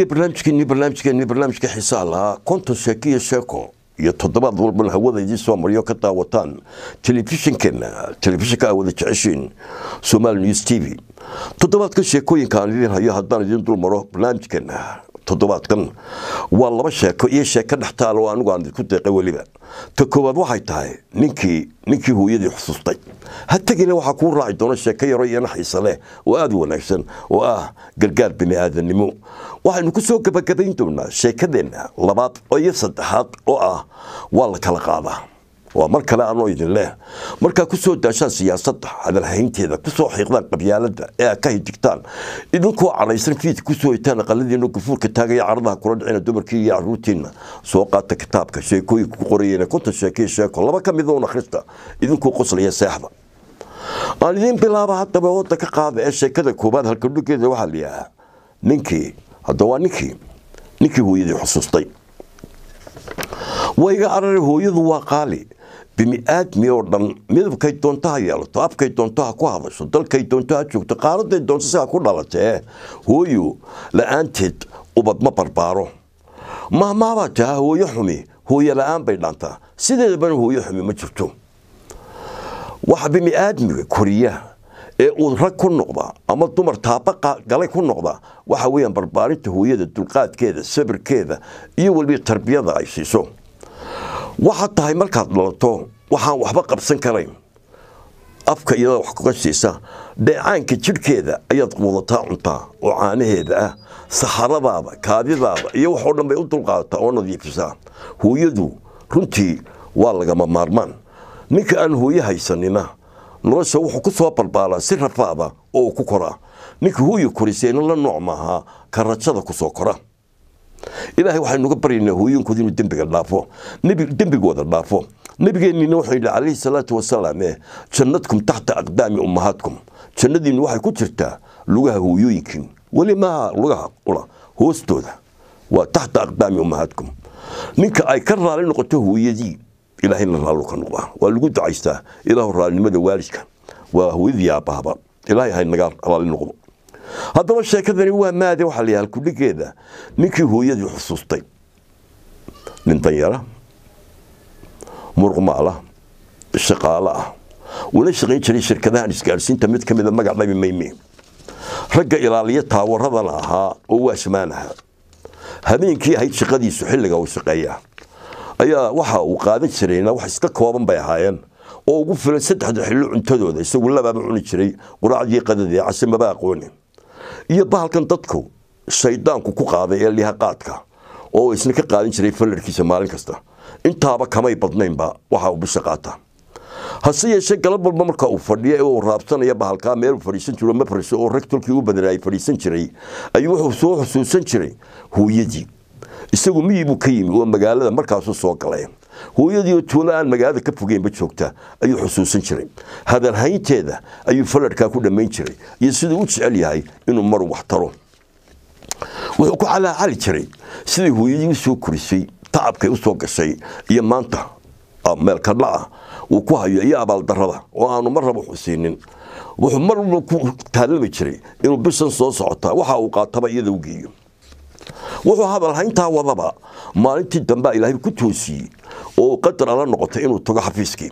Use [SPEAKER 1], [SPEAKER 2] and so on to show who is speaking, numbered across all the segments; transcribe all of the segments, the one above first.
[SPEAKER 1] weliya barnaamijkeeni barnaamijkeeni barnaamijka xiisaa lahaa konton sheeko iyo sheeko iyo toddobaad walbana hawada idiin soo mariyo ka daawataan telefishinkeena telefishinka aa wada jeceshiin somaali news t v. Toddobaadkan sheekooyinka aan idiin hayo haddaan idiin dul maro barnaamijkeena toddobaadkan. Waa laba sheeko iyo sheeko dhextaal oo anigu aan idinku deeqay weliba. Ta koowaad waxay tahay ninkii ninkii hooyadii xusuustay. Ha tegina waxaa kuu raaci doona sheeko yaro iyo naxiisa leh oo aada u wanaagsan oo ah gargaar bini aadanimo waxaynu ku soo gabagabayn doonaa sheekadeenna labaad iyo saddexaad oo ah waa la kala qaadaa waa mar kale anoo idin leh. Markaa ku soo daashaan siyaasadda hadalhaynteeda ku soo xiiqdaan qabyaaladda ee aad ka hidigtaan idinkoo cadhaysan fiidka ku soo hitaan aqaladiina gafuurka taagaya caradaha kula dhicina dumarkii iyo caruurtiina soo qaata kitaabka sheekooyinka ku qorayeen konton sheekiyo sheeko laba ka midoon akhrista idinkoo qoslaya seexda. Aan idiin bilaaba haddaba wadda ka qaada ee sheekada koowaad halkadhugeeda waxaa la ninkii hadda waa ninkii. Ninkii hooyadii xusuustay. Wayga arare hooyadu waa qaali bini-aadmi oo dhan midabkay doonto ha yeelato afkay doonto ha ku hadasho dalkay doonto ha joogto qaaraday doonto si ha ku dhalatee hooyo la'aanteed ubad ma barbaaro. Mahmaabaa taha hooyo xumi hooyo la'aan bay dhaantaa. Sideedabana hooyo xumi ma jirto. Waxa bini-aadmiga koriya ee uu rag ku noqda ama dumar taaba galay ku noqda waxa weeyaan barbaarinta hooyada dulqaadkeeda sabirkeeda iyo weliba tarbiyada ay siiso waxaad tahay markaad dhalato waxaan waxba qabsan karayn afka iyada wax kaga siisa dheecaanka jidhkeeda ayaad quudataa cuntaa oo caanaheeda ah saxaradaada kaadidaada iyo waxoo dhan bay u dulqaadataa oo nadiifisaa. Hooyadu runtii waa lagama maarmaan. Ninka aan hooye haysanina nolosha wuxuu ku soo barbaaraa si rafaada oo uu ku koraa ninka hooye korisayna la nooc maaha ka rajada ku kora ilaahay waxaynuga baryaynaa hooyinkooda inuu dembiga dhaafo dembigooda dhaafo. Nabigeennina wuxuu yidhi calayhi salaatu wasalaam ee jannadkum taxta aqdaami ummahaadkum jannadiinnu waxay ku jirtaa lugaha hooyooyinkiin. Weli maaha lugaha ula hoostooda. Waa taxta aqdaami ummahaadkum ninka ay ka raali noqoto hooyadii ilaahayna raallu ka noqdaa. Waa lagu ducaystaa ilaahu raalinimada waalidka waa hooyadii aabahaba ilaahay hay naga raali noqdo haddaba sheekadani waa maade waxaa la kudhigeeda. Ninkii hooyadii xusuustay. Nin danyara. Muruqmaala shaqaalo ah. Una shaqayn jiray shirkadahan isgaadhsiinta mid ka mida magac dhabi mayme ragga ilaaliya taawaradana ahaa oo waashmaan ahaa. Habeenkii ahayd shaqadiisu xilliga uu shaqeeya ayaa waxa uu qaadan jirayna wax iska kooban bay ahaayeen. Oo ugu filan saddexda xillo cuntadooda isagu labaaba cuni jiray quraacdii qadadii casimaba aqooni iyo bahalkan dadku shaydaanku ku qaaday ee liha qaadka oo isna ka qaadan jiray fallarkiisa maalin kasta. Intaaba kamay badnaynba waxa uu bisha qaata. Hase yeeshee galab walba marka uu fadhiyo ee uu raabsanaya bahalkaa meel uu fadhiisan jiro ma fariiso oo rag tolkii u badanaa ay fadhiisan jiray ayuu wuxuu soo xusuusan jiray hooyadii isagu miyii buu ka yimi oo magaalada markaasuu soo galay hooyadii oo tuulo aan magaalada ka fogeynba joogta ayuu xusuusan jiray. Hadalhaynteeda ayuu faladhkaa ku dhammayn jiray iyo siduu u jecel yahay inuu mar wax wuxuu ku calaacali jiray sidai hooyadii u soo korisay tacabkay u gashay iyo maanta meelkadha ah uu ku hayo iyo abaaldarada oo aanu mar raba xusiinin. Wuxuu mar ku taalami jiray inuu bishan soo socotaa waxa uu qaataba iyada u geeyo. Wuxuu hadalhayntaa wadaba maalintii dambea ilaahay ku toosiyey oo qadar ala noqotay inuu tago xafiiskii.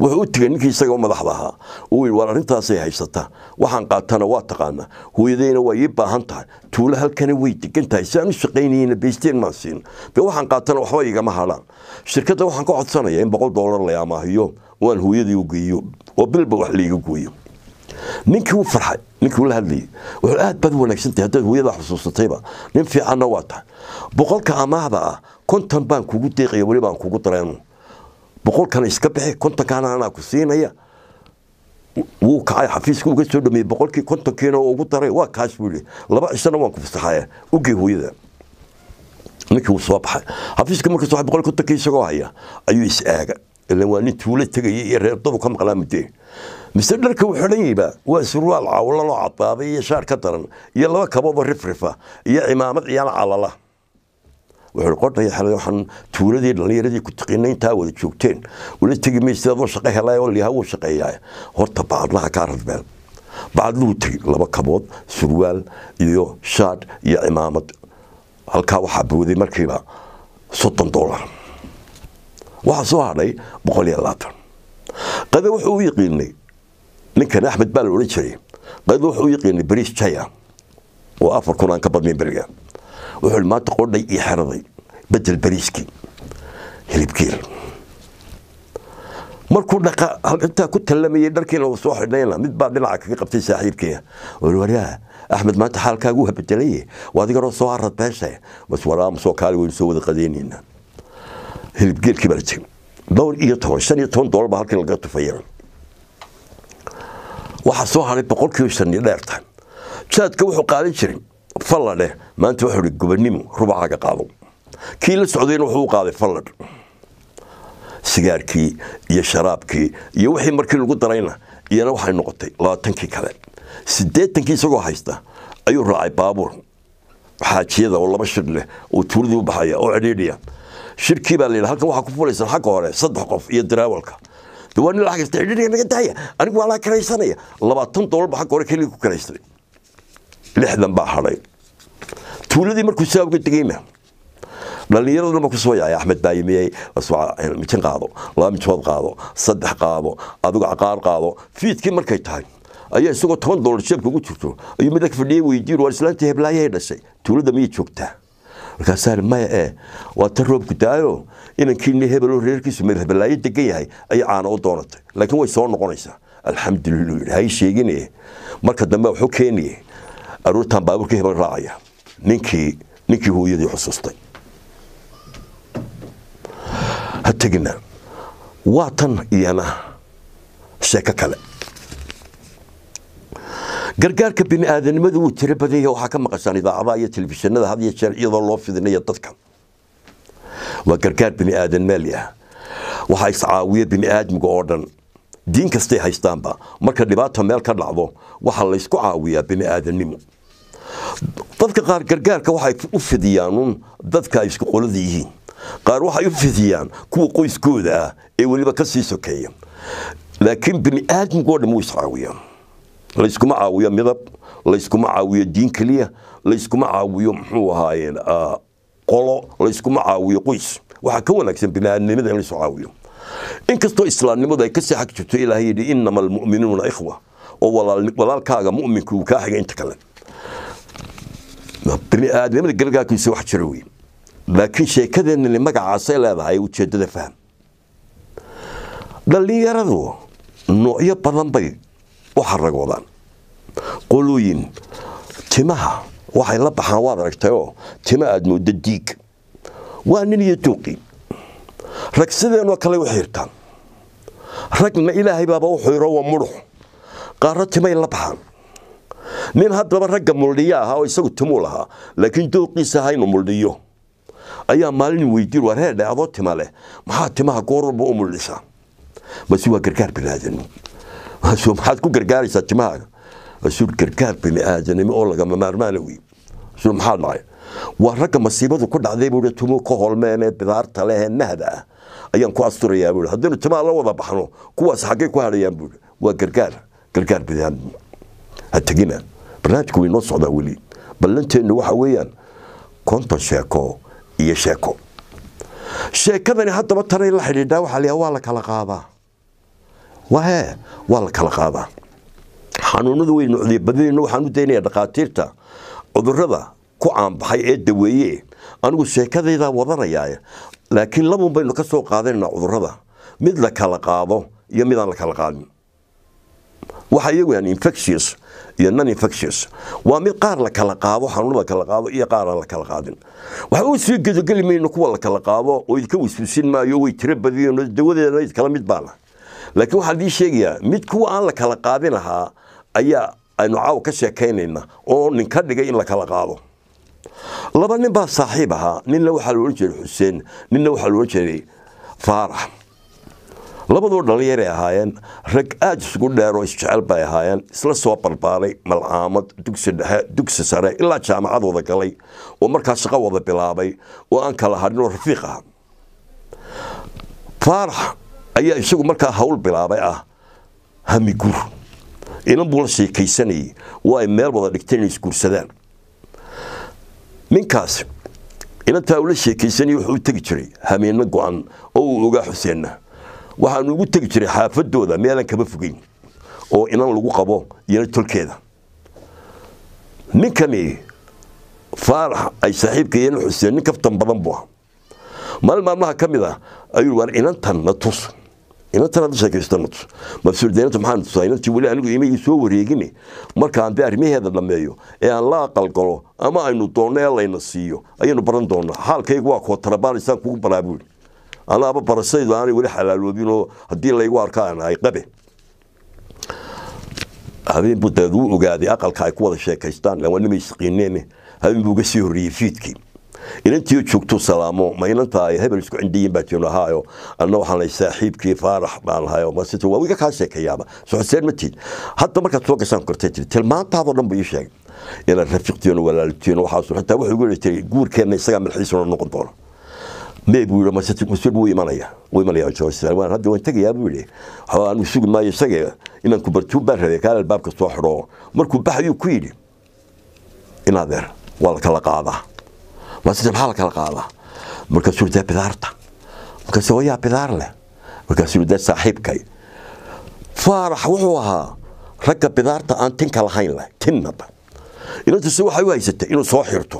[SPEAKER 1] Wuxuu u tegay ninkii isaga madaxda ahaa uu yidhi war arrintaasay haysataa waxaan qaatana waa taqaana. Hooyadayna waa ii baahan tahay. Tuulo halkana way degan tahay si aan u shaqaynayna baysteen maan siin. Be waxaan qaatana waxba igama hadhaan shirkadda waxaan ka codsanaya in boqol doolar la amaahiyo oo aan hooyadii u geeyo. Oo bilba wax laiga gooyo. Ninkii u farxay. Ninkii ula hadlayay. Wuxuu aad baad wanaagsantahay haddaad hooyadaa xusuusatayba nin fiicanna waa tahay. Boqolka amaahda ah konton baan kugu deeqaya weli baan kugu dareeno boqolkana iska bixi kontonkaana anaa ku siinaya. Wuu kacay xafiiska uga soo dhameeyey boqolkii kontonkiina oo ugu daray waa kaas buu yidhi. Laba cishana waan ku fasaxaya ugey hooyada. Ninkii wuu soo baxay. Xafiiska markaas waxa boqol kontonkii isagoo haya ayuu is aaga. Ilan waa nin tuulo tegaya iyo reerdadu ka maqlaa muddee mise dharka uu xidhan waa surwaal cawlo loo cadaaday iyo shaar ka daran iyo laba kabooba rifrifa iyo cimaamad ciyaal calala waxaan tuuladii dhallinyaradii ku taqiinay intaa wada joogteen wala tegi maysa adoo shaqo helay oo liha wuu shaqeeyaa horta bacadlaha kaa radbeel bacadluhu tegi laba kabood surwaal iyo shaadh iyo cimaamad halkaa waxaa booday markiiba soddon dollar waxaa soo hadhay boqol iyo labaatan qade wuxuu u yaqiinay ninkan axmed baa la odhan jiray qade wuxuu u yaqiinay bariis jaya oo afar kun ka badnayn beriga wuxuu maanta qodhay iyo xeraday bedel bariiskii hilibkiil markuu dhaqa intaa ku tallamayay dharkiina uu soo xidhnayna mid dhinaca kaga qabtay saaxiibkiia waryaa axmed maanta xaalkaagu waa bedelaye waa adigaroo soo arad beesha bas waraama kaali waynu soo wada qadeynayna hilibgeelkii baa la dhowr iyo toban shan iyo toban dolar baa halkii laga tufaya waxaa soo haray boqolkiiba shan iyo dheerta jaadka wuxuu qaadan jiray falladhe maanta wuxuu ihi gobannimo rubacaaga qaado. Kii la socdayna wuxuu u qaaday falladh sigaarkii iyo sharaabkii iyo wixii markii lagu darayna iyana waxay noqotay labaatankii kale. Siddeetankii isagoo haysta ayuu raacay baabuur. Xaajiyada oo laba shir leh oo tuuladii u baxaya oo cidhiidhiya. Shirkii baa layidhi halkan waxaa ku fulaysan xagga hore saddex qof iyo daraawalka de waa nin cidhiidhiga naga daaya anigu waa laa karaysanaya labaatan dolar ba xagga hore keligii ku karaystay lixdan baa hadhay. Tuuladii markuu saa uga degayna dhallinyarada ma ku soo yaacay axmed baayimiyey mijin qaado laba mijood qaado saddex qaado adigo caqaar qaado fiidkii markay tahay ayaa isagoo toban dolar jeebka ugu jirto. Ayuu mid ag weydiin waar islaantii heblaayahay dhashay. Tuulada miyay joogtaa? Markaasaa maya ee waa ta roobku daayo inankiini hebeloo reerkiisu meel hebelaayo degan yahay ayay caana u doonatay. Laakiin way soo noqonaysaa. Alxamdulilah hay sheegine marka dambe wuxuu keenayay aroortan baabuurkii hebel raacaya. Ninkii ninkii hooyadii xusuustay. Ha tegina waa tan iyana sheeko kale. Gargaarka bini aadanimadu wuu tiro badanya waxaa ka maqashaan idaacadaha iyo telefishinada had iyo jeer iyadoo loo fidinayo dadka. Waa gargaar bini aadan maali ah waxaa iscaawiya bini aadmiga oo dhan diin kastay haystaanba marka dhibaata meel ka dhacdo waxaa laysku caawiyaa bini aadannimo dadka qaar gargaarka waxay u fidiyaanuun dadka ay isku qolada yihiin. Qaar waxay u fidiyaan kuwa qoyskooda ah ee weliba ka sokeeya. Laakiin bini aadmigoo dhan wuu iscaawiyaan layskuma caawiyo midab layskuma caawiyo diin keliya layskuma caawiyo muxuu ahaayeen qolo layskuma caawiyo qoys. Waxaa ka wanaagsan biniaadnimada in laysu caawiyo inkastoo islaamnimadu ay ka sii xag jirto ilaahay yidhi inama almu'minuuna ikhwa. Oo walaalkaaga mu'minka uu kaa xigay inta kale. Biniaadnimada gargaarkiisa wax jira wey laakiin sheekadeenani magacaasay leedahay ujeeddada faham. Dhallinyaradu noocyo badan bay u xaragoodaan qolooyin timaha waxay la baxaan waad aragtayoo tima aad mooddo diig. Waa nin iyo duuqi rag sideenoo kale u xiirtaan. Ragna ilaahay baaba u xiiro waa mudhux qaarro timay la baxaan nin haddaba ragga muldhiyo ahaa oo isagu timuu lahaa laakiin dooqiisa haynu muldhiyo ayaa maalin weydiin waar heerdhe adoo tima leh. Maxaa timaha goor walba u muldhisaa mase waa gargaar biniaadanimo. Maxaad ku gargaaraysaa timahaaga? Masuul gargaar biniaadanimo oo lagama maarmaana wey masuul maxaa dhacay? Waa ragga masiibadu ku dhacday buu tumo ka holmeenee bidaarta leh ee nahda ah ayaan ku asturayaa buu haddaynu timaha la wada baxno kuwaas xaggay ku hadhayaan buu waa gargaar gargaar biniaadanimo ha tegina. Barnaamijku way noo socdaa weli. Ballanteennu waxa weeyaan konton sheeko iyo sheeko. Sheekadani haddaba tanay la xidhiidhaa waxaa la waa la kala qaadaa. Wahee waa la kala qaadaa. Xanuunadu way nucdiyey badidayna waxaan u daynayaa dhakhaatiirta cudurrada ku caanbaxay ee daweeye anigu sheekadaydaa wadanayaa laakiin labun baynu ka soo qaadanaynaa mid la kala qaado iyo midaan la kala qaadin. Waxa iyagu yahan infectious iyo non infectious waa mid qaar la kala qaado xanuunada kala qaado iyo qaar aan la kala qaadin. Waxba u gedogeli mayno kuwa la kala qaado oo idinka wiswisin maayo way tiro badiyeen dawadeedana idkala mid baana. Laakiin waxaan dii sheegayaa mid kuwa aan la kala qaadin ahaa ayaa aynu caaw ka sheekaynayna oo nin ka dhigay in la kala qaado laba nin baa saaxiib ahaa. Ninna waxaa la odhan jiray xuseen ninna waxaa la odhan jiray faarax. Labadoo dhallinyaray ahaayeen rag aada isugu dheer oo isjecel bay ahaayeen isla soo barbaaray malcaamad dugsi dhexe dugsi sare ilaa jaamacad wada galay oo markaa shaqo wada bilaabay oo aan kala hadhin oo rafiiq ah. Faarax ayaa isagu markaa hawl bilaabay ah. Hamigur inan buu la sheekaysanayay. Oo ay meel wada dhigteen inay isguursadaan ninkaas inantaa ula sheekaysanaya wuxuu tegi jiray hameeno go-an oo uu ogaa xuseenna. Waxaanu ugu tegi jiray xaafadooda meelan kama fogeyn oo inan lagu qabo iyana tolkeeda. Ninkani faarax ay saaxiibka iyana xuseen nin kaftan badan buu ah maalin maalmaha ka mid ah ayuu war inantan na tus inantan hadda sheekaysta na tus mas'uuldeynanta maxaan tusaa inantii weli anigu ima soo wareegine markaan dee arrimaheeda dhameeyo ee aan la aqalgalo ama aynu doonno ee layna siiyo ayaynu baran doonaa xaalkaygu waa kootarabaan isaan kugu baraa buuri anaaba barashaydu aanay weli xalaaloobin oo haddii laygu arkaan ay qabe habeen buu dabeed ogaaday aqalka ay ku wada sheekaystaan waa nimay isqiineen habeen buu uga sii horreeyey fiidkii inantii joogtuu salaamo ma hebel isku cindiyin baa jirno haayo. Anna waxaan lay saaxiibkii faarax baan hayo masita waa wiga kaa sheekeeyaaba soxoseen ma tiid hadda markaad soo gashaan kortay tiri tilmaantaadoo dhan buu ii sheegay. Inaad rafiqtiin oo walaaltiin waxaas xitaa wuxuu igu tiri guurkeenna isagaa malxiisano noqon doona. Mee buu yidhi masita mas'uul wuu imanaya. Wuu imanaya hadda waan tegayaa buu yidhi. Waxaa aanu sugi maayo isaga inaan kubartuun baan rabay kaal albaabka soo xidho. Markuu baxayuu ku yidhi inaadeer waa la qaadaa masita maxaa la kala qaadaa markaasuu daa bidaarta markaasuu wayaa bidaar leh. Markaasuu daa saaxiibkay. Faarax wuxuu ahaa ragga bidaarta aan tinka lahayn leh tinnaba inantase waxay u haysatay inuu soo xirto.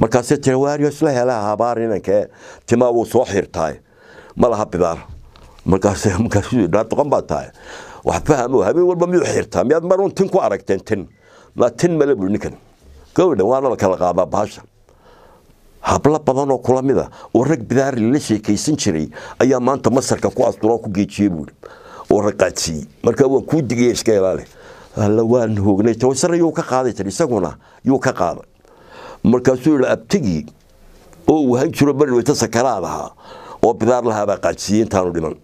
[SPEAKER 1] Markaasay tiri waariyo isla helaha habaar inankee timaa wuu soo xirtaay. Ma laha bidaar markaas markaasuu doqon baa tahay. Wax fahmo habeen walba miyuu xirtaa? Miyaad marun tin ku aragteen tin. Ma tin male buu ninkan. Gowdha waana la kala qaadaa baasha hablo badan oo kula mida oo rag bidaar lala sheekaysan jiray ayaa maanta masarka ku asturoo ku geejiyey buuri oo raqaadsiiyey marka waan kuu digaya iska ilaali alla waan hoognay tawasara yuu ka qaaday tiri isaguna yuu ka qaaday markaasuu yihi abtigii oo uu han jiro bariweyta sakaraad ahaa oo bidaar lahaabaa qaadsiiyey intaanu dhiman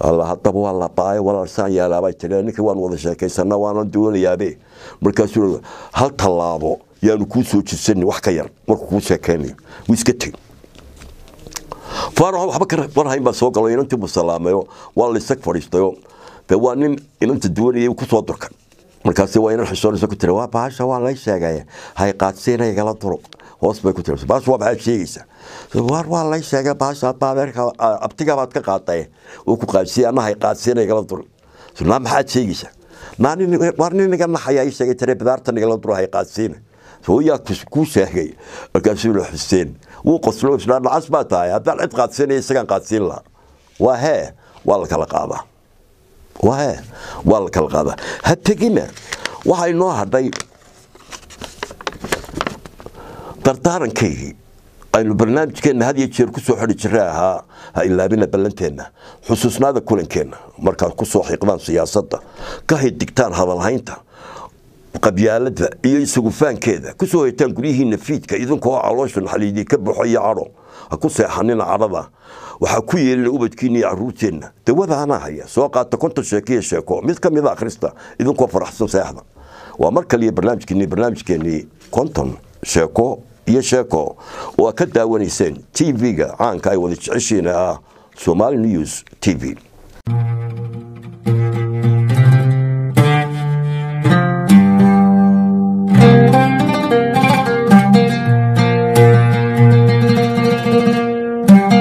[SPEAKER 1] alla haddaba waa la baayo walaalsaan yaalaabay tiri ninka waan wada sheekaysana waanan doonayaabe markaasuu hal tallaabo yaanu kuu soo wax ka yar. Markuu kuu sheekeynayo wuu iska tegi faarax waxba ka warhayn baa soo galo inantii buu waa la isag fadhiistayo. Dee waa nin inanta duwanayay ku soo durkan markaasi waa inan xishoonaysa ku tiri waa baasha waa lay sheegay. Hay qaadsiina igala duro. Hoos bay ku tiri baasha waa maxaad sheegaysaa waar waa lay sheegay baasha adba abtiga baad ka qaaday oo ku qaadsiiyay anna hay qaadsiina igala duro. Naa maxaad sheegaysaa naa nin waar nin iga naxaya ii sheegay tiri bidaartan igala duro hay qaadsiina hooyaa kuu sheegay markaasuu la xuseen wuu qoslo isnaa nacas baa tahay haddaan cid qaadsiinaya isagaan qaadsiin lahaa waa hee waa la kala qaadaa waa hee waa la kala qaadaa ha tegina waxaa inoo hadhay dardaarankaygi aynu barnaamijkeenna had iyo jeer ku soo xidhi jira ahaa ha ilaabina ballanteenna xusuusnaada kulankeenna markaad ku soo xiiqdaan siyaasadda ka hidigtaan hadalhaynta qabyaalada iyo isugufaankeeda ku soo guryihiina fiidka idinkoo caloosha naxaliidii ka baxo iyo cadho ha ku seexanina cadhada waxaa ku yeelina ubadkiina iyo caruurteenna dawadaana haya soo qaata konton sheekiya sheeko. Mid ka mida akhrista idinkoo faraxsan seexda. Waa mar kaliya barnaamijkeeni barnaamijkeenii konton sheeko iyo sheeko. Oo aad ka daawanayseen t v-ga caanka ay wada jeceshiina ah somali news t v